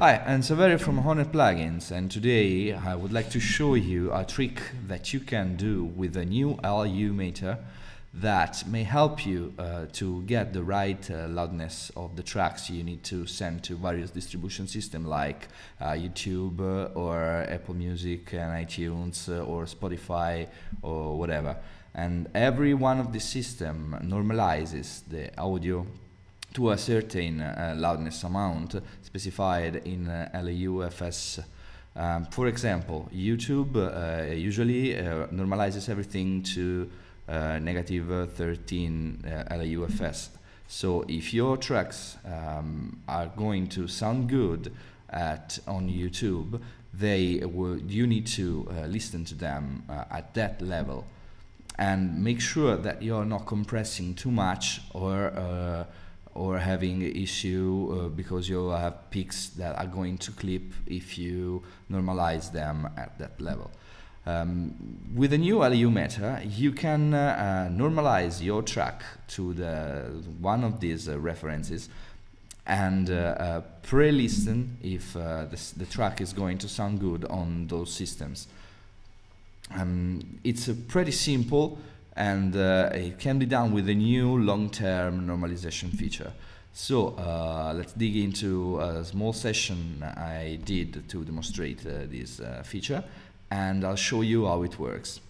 Hi, I'm Saverio from Hornet Plugins and today I would like to show you a trick that you can do with a new LU meter that may help you uh, to get the right uh, loudness of the tracks you need to send to various distribution systems like uh, YouTube or Apple Music and iTunes uh, or Spotify or whatever. And every one of the system normalizes the audio to a certain uh, loudness amount specified in uh, LUFS. Um, for example, YouTube uh, usually uh, normalizes everything to uh, negative 13 uh, LUFS. So if your tracks um, are going to sound good at on YouTube, they will, you need to listen to them at that level and make sure that you're not compressing too much or or having an issue uh, because you have peaks that are going to clip if you normalize them at that level. Um, with the new LU meter, you can uh, uh, normalize your track to the one of these uh, references and uh, uh, pre-listen if this, the track is going to sound good on those systems. Um, it's a pretty simple and uh, it can be done with a new long-term normalization feature. So uh, let's dig into a small session I did to demonstrate uh, this uh, feature and I'll show you how it works.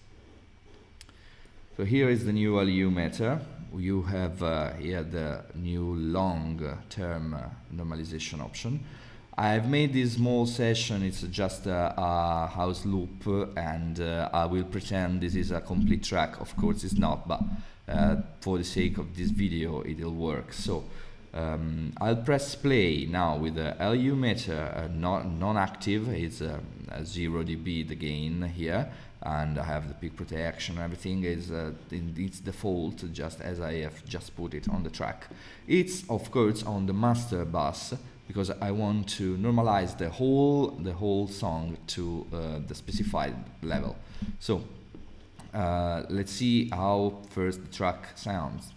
So here is the new LU meter. You have uh, here the new long-term uh, normalization option. I've made this small session, it's just a, a house loop and uh, I will pretend this is a complete track, of course it's not, but uh, for the sake of this video it'll work. So um, I'll press play now with the LU meter uh, non-active, it's uh, 0 dB the gain here and I have the peak protection everything is uh, in its default just as I have just put it on the track. It's of course on the master bus because I want to normalize the whole the whole song to uh, the specified level. So uh, let's see how first the track sounds.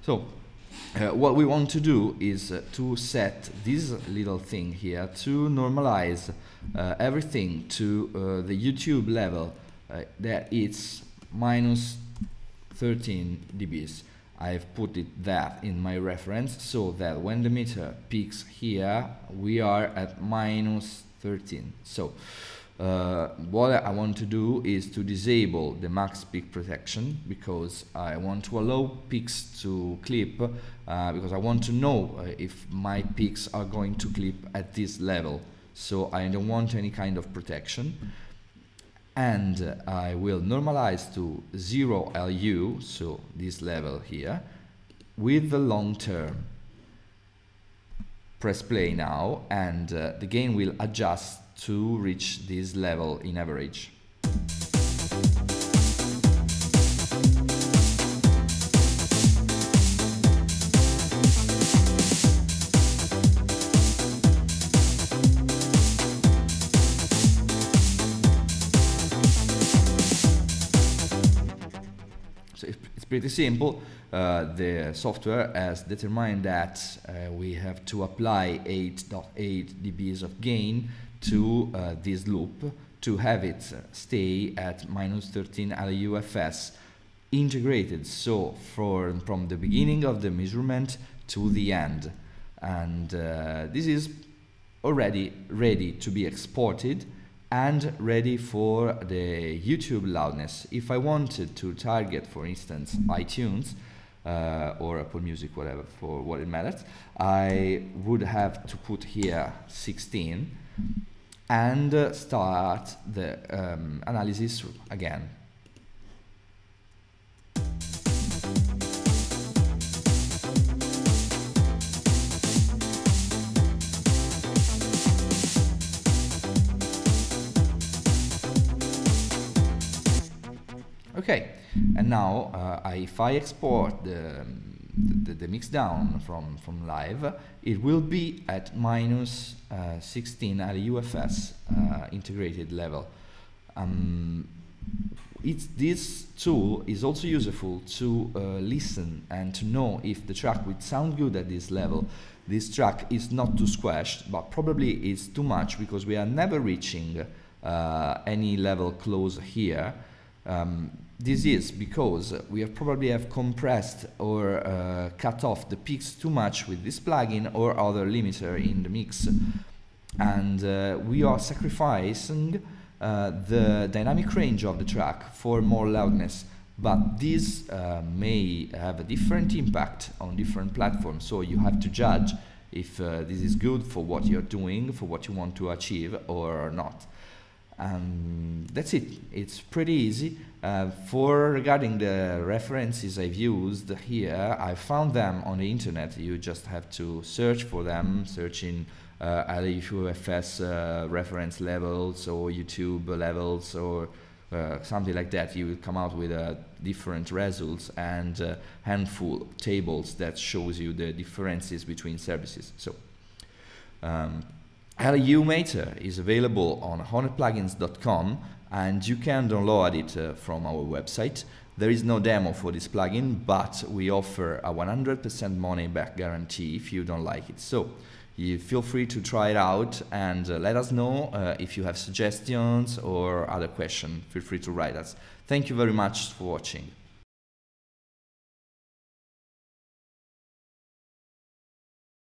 So uh, what we want to do is uh, to set this little thing here to normalize uh, everything to the YouTube level that it's minus 13 dBs. I've put it that in my reference so that when the meter peaks here we are at minus 13. So uh, what I want to do is to disable the max peak protection because I want to allow peaks to clip uh, because I want to know uh, if my peaks are going to clip at this level. So I don't want any kind of protection. And I will normalize to 0 LU so this level here with the long term. Press play now and uh, the gain will adjust to reach this level in average. So it's pretty simple. Uh, the software has determined that uh, we have to apply 8.8 dBs of gain to uh, this loop to have it stay at minus 13 LUFS integrated. So for, from the beginning of the measurement to the end. And uh, this is already ready to be exported and ready for the YouTube loudness. If I wanted to target, for instance, iTunes uh, or Apple Music, whatever, for what it matters, I would have to put here 16 and uh, start the um, analysis again. Okay, and now uh, if I export the the, the, mix down from, from live, it will be at minus uh, 16 LUFS uh, integrated level. Um, it's, this tool is also useful to uh, listen and to know if the track would sound good at this level. This track is not too squashed, but probably is too much because we are never reaching uh, any level close here. Um, this is because we have probably have compressed or uh, cut off the peaks too much with this plugin or other limiter in the mix. And uh, we are sacrificing uh, the dynamic range of the track for more loudness. But this uh, may have a different impact on different platforms. So you have to judge if uh, this is good for what you're doing, for what you want to achieve or not. And that's it. It's pretty easy. Uh, for regarding the references I've used here, I found them on the internet. You just have to search for them, searching uh, LFUFS uh, reference levels or YouTube levels or uh, something like that. You will come out with uh, different results and a handful tables that shows you the differences between services. So. Um, LU Meter is available on hornetplugins.com and you can download it uh, from our website. There is no demo for this plugin, but we offer a 100% money back guarantee if you don't like it. So you feel free to try it out and uh, let us know uh, if you have suggestions or other questions. Feel free to write us. Thank you very much for watching.